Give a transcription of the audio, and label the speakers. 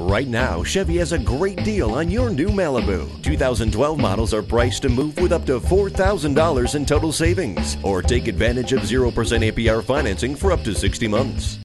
Speaker 1: Right now, Chevy has a great deal on your new Malibu. 2012 models are priced to move with up to $4,000 in total savings. Or take advantage of 0% APR financing for up to 60 months.